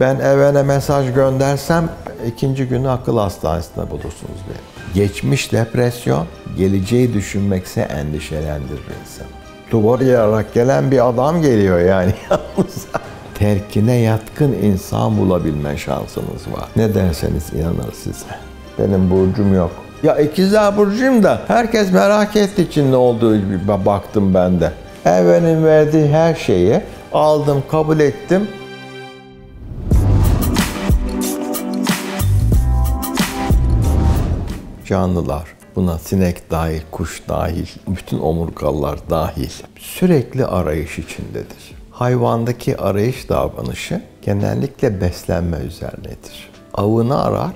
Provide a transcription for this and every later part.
Ben evene mesaj göndersem ikinci günü akıl hastanesinde bulursunuz beni. Geçmiş depresyon, geleceği düşünmekse endişelendirir insan. Duvar yararak gelen bir adam geliyor yani yalnız. Terkine yatkın insan bulabilme şansınız var. Ne derseniz inanır size. Benim burcum yok. Ya ikizler burcuyum da herkes merak etti için ne olduğu gibi baktım ben de. Evrenin verdiği her şeyi aldım, kabul ettim. Canlılar, buna sinek dahil, kuş dahil, bütün omurgalılar dahil sürekli arayış içindedir. Hayvandaki arayış davranışı genellikle beslenme üzerinedir. Avını arar,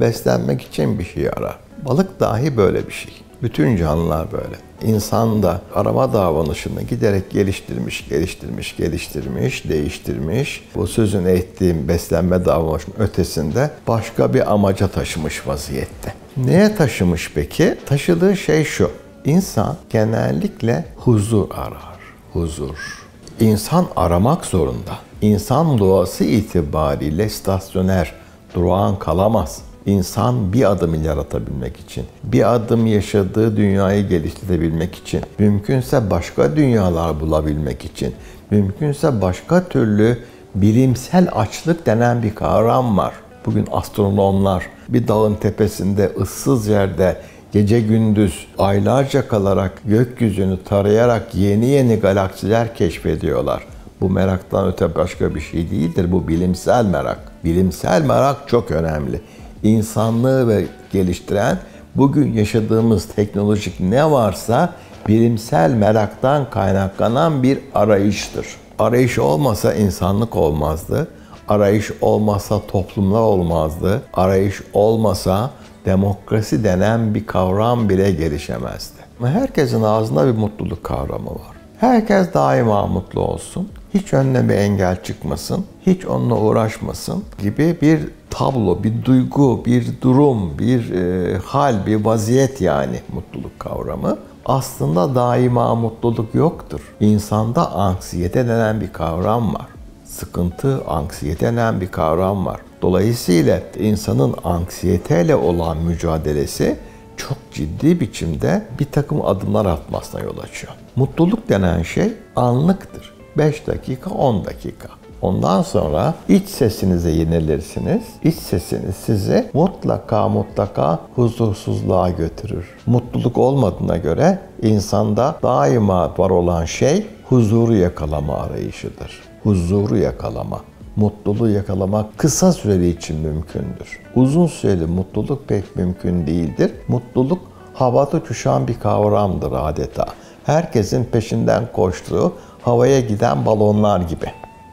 beslenmek için bir şey arar. Balık dahi böyle bir şey. Bütün canlılar böyle. İnsan da arama davranışını giderek geliştirmiş, geliştirmiş, geliştirmiş, değiştirmiş. Bu sözün ettiğim beslenme davranışının ötesinde başka bir amaca taşımış vaziyette. Neye taşımış peki? Taşıdığı şey şu. İnsan genellikle huzur arar. Huzur. İnsan aramak zorunda. İnsan doğası itibariyle stasyoner, durağan kalamaz. İnsan bir adım yaratabilmek için, bir adım yaşadığı dünyayı geliştirebilmek için, mümkünse başka dünyalar bulabilmek için, mümkünse başka türlü bilimsel açlık denen bir kavram var. Bugün astronomlar bir dağın tepesinde ıssız yerde gece gündüz aylarca kalarak gökyüzünü tarayarak yeni yeni galaksiler keşfediyorlar. Bu meraktan öte başka bir şey değildir. Bu bilimsel merak. Bilimsel merak çok önemli. İnsanlığı ve geliştiren bugün yaşadığımız teknolojik ne varsa bilimsel meraktan kaynaklanan bir arayıştır. Arayış olmasa insanlık olmazdı. Arayış olmasa toplumlar olmazdı. Arayış olmasa demokrasi denen bir kavram bile gelişemezdi. Herkesin ağzında bir mutluluk kavramı var. Herkes daima mutlu olsun. Hiç önüne bir engel çıkmasın. Hiç onunla uğraşmasın gibi bir tablo, bir duygu, bir durum, bir e, hal, bir vaziyet yani mutluluk kavramı. Aslında daima mutluluk yoktur. İnsanda anksiyete denen bir kavram var. Sıkıntı, anksiyete denen bir kavram var. Dolayısıyla insanın anksiyeteyle olan mücadelesi çok ciddi biçimde bir takım adımlar atmasına yol açıyor. Mutluluk denen şey anlıktır. 5 dakika, 10 dakika. Ondan sonra iç sesinize yenilirsiniz. İç sesiniz sizi mutlaka mutlaka huzursuzluğa götürür. Mutluluk olmadığına göre insanda daima var olan şey huzuru yakalama arayışıdır. Huzuru yakalama mutluluğu yakalamak kısa süreli için mümkündür. Uzun süreli mutluluk pek mümkün değildir. Mutluluk havada uçuşan bir kavramdır adeta. Herkesin peşinden koştuğu havaya giden balonlar gibi.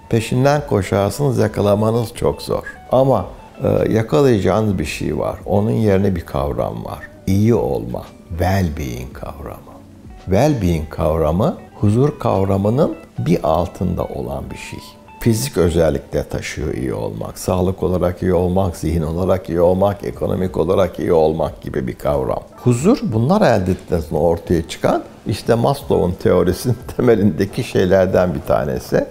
Peşinden koşarsınız yakalamanız çok zor. Ama e, yakalayacağınız bir şey var. Onun yerine bir kavram var. İyi olma, well-being kavramı. Well-being kavramı huzur kavramının bir altında olan bir şey fizik özellikle taşıyor iyi olmak. Sağlık olarak iyi olmak, zihin olarak iyi olmak, ekonomik olarak iyi olmak gibi bir kavram. Huzur bunlar elde etmesinden ortaya çıkan işte Maslow'un teorisinin temelindeki şeylerden bir tanesi.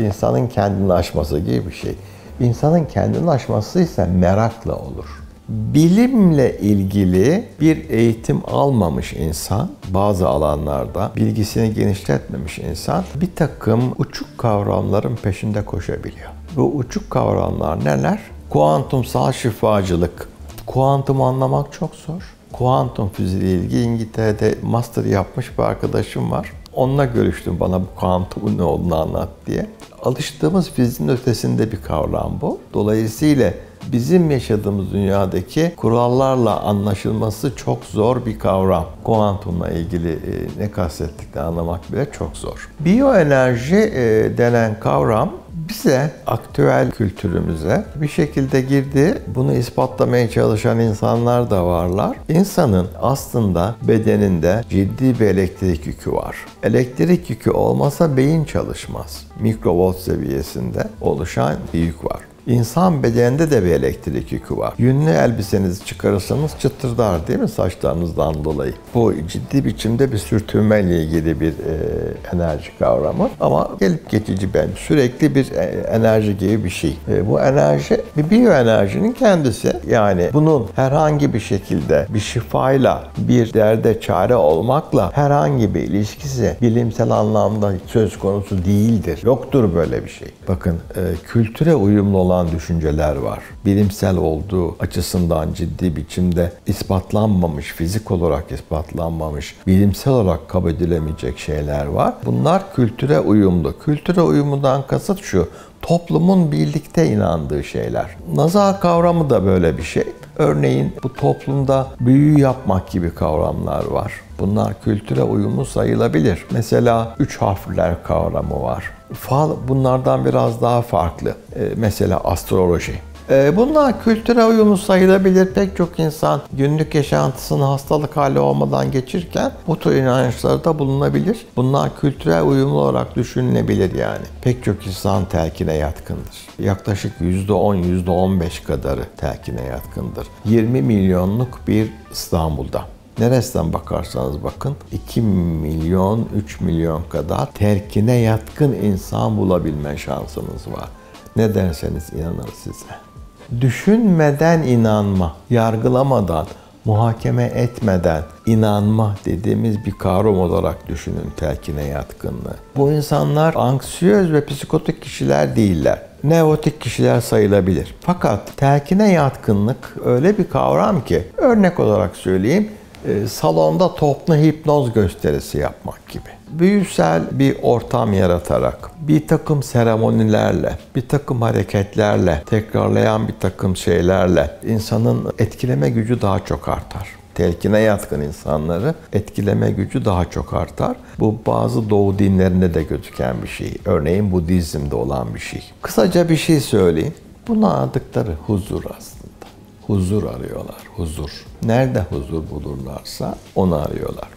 İnsanın kendini aşması gibi bir şey. İnsanın kendini aşması ise merakla olur bilimle ilgili bir eğitim almamış insan, bazı alanlarda bilgisini genişletmemiş insan bir takım uçuk kavramların peşinde koşabiliyor. Bu uçuk kavramlar neler? Kuantumsal şifacılık. Kuantum anlamak çok zor. Kuantum fiziği ilgili İngiltere'de master yapmış bir arkadaşım var. Onunla görüştüm bana bu kuantumun ne olduğunu anlat diye. Alıştığımız fiziğin ötesinde bir kavram bu. Dolayısıyla bizim yaşadığımız dünyadaki kurallarla anlaşılması çok zor bir kavram. Kuantumla ilgili e, ne kastettiklerini anlamak bile çok zor. Biyoenerji e, denen kavram bize, aktüel kültürümüze bir şekilde girdi. Bunu ispatlamaya çalışan insanlar da varlar. İnsanın aslında bedeninde ciddi bir elektrik yükü var. Elektrik yükü olmasa beyin çalışmaz. Mikrovolt seviyesinde oluşan bir yük var. İnsan bedeninde de bir elektrik yükü var. Yünlü elbisenizi çıkarırsanız çıtırdar değil mi saçlarınızdan dolayı? Bu ciddi biçimde bir sürtünmeyle ilgili bir e, enerji kavramı ama gelip geçici ben sürekli bir e, enerji gibi bir şey. E, bu enerji bir biyoenerjinin kendisi. Yani bunun herhangi bir şekilde bir şifayla bir derde çare olmakla herhangi bir ilişkisi bilimsel anlamda söz konusu değildir. Yoktur böyle bir şey. Bakın e, kültüre uyumlu olan düşünceler var. Bilimsel olduğu açısından ciddi biçimde ispatlanmamış, fizik olarak ispatlanmamış, bilimsel olarak kabul edilemeyecek şeyler var. Bunlar kültüre uyumlu. Kültüre uyumundan kasıt şu, toplumun birlikte inandığı şeyler. Nazar kavramı da böyle bir şey. Örneğin bu toplumda büyü yapmak gibi kavramlar var. Bunlar kültüre uyumlu sayılabilir. Mesela üç harfler kavramı var. Fal bunlardan biraz daha farklı. Ee, mesela astroloji. Ee, bunlar kültüre uyumlu sayılabilir. Pek çok insan günlük yaşantısını hastalık hali olmadan geçirken bu tür inançlarda bulunabilir. Bunlar kültürel uyumlu olarak düşünülebilir yani. Pek çok insan telkine yatkındır. Yaklaşık %10, %15 kadarı telkine yatkındır. 20 milyonluk bir İstanbul'da. Neresinden bakarsanız bakın 2 milyon, 3 milyon kadar terkine yatkın insan bulabilme şansınız var. Ne derseniz inanır size. Düşünmeden inanma, yargılamadan, muhakeme etmeden inanma dediğimiz bir kavram olarak düşünün telkine yatkınlığı. Bu insanlar anksiyöz ve psikotik kişiler değiller. Neotik kişiler sayılabilir. Fakat telkine yatkınlık öyle bir kavram ki örnek olarak söyleyeyim salonda toplu hipnoz gösterisi yapmak gibi. Büyüsel bir ortam yaratarak, bir takım seremonilerle, bir takım hareketlerle, tekrarlayan bir takım şeylerle insanın etkileme gücü daha çok artar telkine yatkın insanları etkileme gücü daha çok artar. Bu bazı doğu dinlerinde de gözüken bir şey. Örneğin Budizm'de olan bir şey. Kısaca bir şey söyleyeyim. Buna adıkları huzur aslında. Huzur arıyorlar, huzur. Nerede huzur bulurlarsa onu arıyorlar.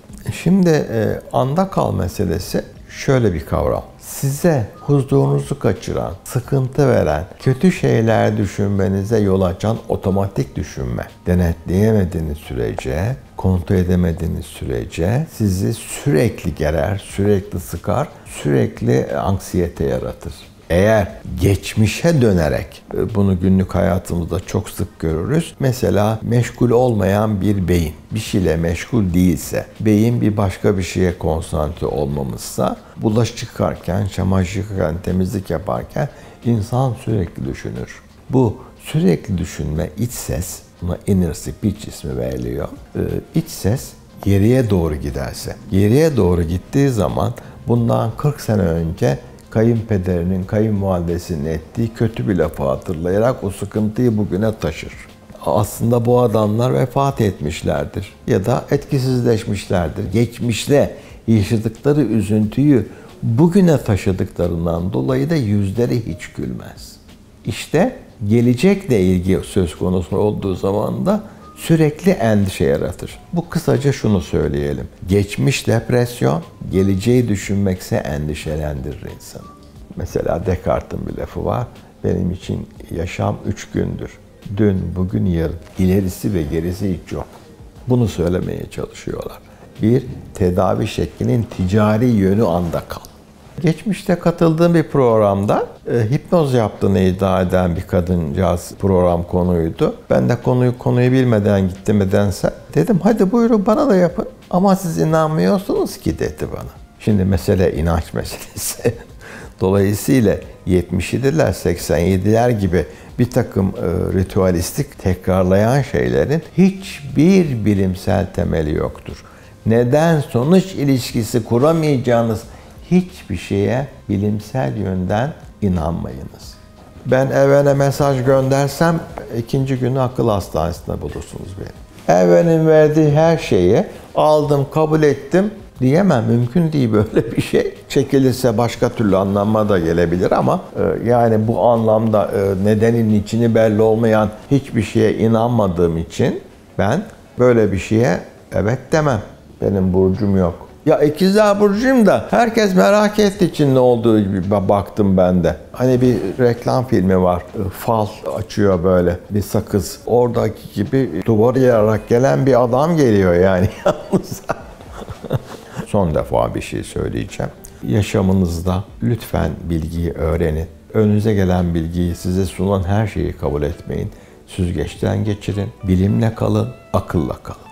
Şimdi e, anda kal meselesi şöyle bir kavram. Size huzurunuzu kaçıran, sıkıntı veren, kötü şeyler düşünmenize yol açan otomatik düşünme. Denetleyemediğiniz sürece, kontrol edemediğiniz sürece sizi sürekli gerer, sürekli sıkar, sürekli anksiyete yaratır. Eğer geçmişe dönerek e, bunu günlük hayatımızda çok sık görürüz. Mesela meşgul olmayan bir beyin bir şeyle meşgul değilse, beyin bir başka bir şeye konsantre olmamışsa, bulaşık yıkarken, çamaşır yıkarken, temizlik yaparken insan sürekli düşünür. Bu sürekli düşünme, iç ses, buna inner speech ismi veriliyor. Ee, iç ses geriye doğru giderse, geriye doğru gittiği zaman bundan 40 sene önce kayınpederinin, kayınvalidesinin ettiği kötü bir lafı hatırlayarak o sıkıntıyı bugüne taşır. Aslında bu adamlar vefat etmişlerdir ya da etkisizleşmişlerdir. Geçmişte yaşadıkları üzüntüyü bugüne taşıdıklarından dolayı da yüzleri hiç gülmez. İşte gelecekle ilgili söz konusu olduğu zaman da sürekli endişe yaratır. Bu kısaca şunu söyleyelim. Geçmiş depresyon, geleceği düşünmekse endişelendirir insanı. Mesela Descartes'in bir lafı var. Benim için yaşam üç gündür. Dün, bugün, yarın. İlerisi ve gerisi hiç yok. Bunu söylemeye çalışıyorlar. Bir, tedavi şeklinin ticari yönü anda kal. Geçmişte katıldığım bir programda e, hipnoz yaptığını iddia eden bir kadıncağız program konuydu. Ben de konuyu konuyu bilmeden gittim nedense. Dedim hadi buyurun bana da yapın. Ama siz inanmıyorsunuz ki dedi bana. Şimdi mesele inanç meselesi. Dolayısıyla 77'ler, 87'ler gibi bir takım e, ritüalistik tekrarlayan şeylerin hiçbir bilimsel temeli yoktur. Neden sonuç ilişkisi kuramayacağınız hiçbir şeye bilimsel yönden inanmayınız. Ben evene mesaj göndersem ikinci günü akıl hastanesinde bulursunuz beni. Evrenin verdiği her şeyi aldım, kabul ettim diyemem. Mümkün değil böyle bir şey. Çekilirse başka türlü anlamma da gelebilir ama e, yani bu anlamda e, nedenin içini belli olmayan hiçbir şeye inanmadığım için ben böyle bir şeye evet demem. Benim burcum yok. Ya ikizler burcuyum da herkes merak ettiği için ne olduğu gibi baktım ben de. Hani bir reklam filmi var. Fal açıyor böyle bir sakız. Oradaki gibi duvarı yararak gelen bir adam geliyor yani yalnız. Son defa bir şey söyleyeceğim. Yaşamınızda lütfen bilgiyi öğrenin. Önünüze gelen bilgiyi size sunan her şeyi kabul etmeyin. Süzgeçten geçirin, bilimle kalın, akılla kalın.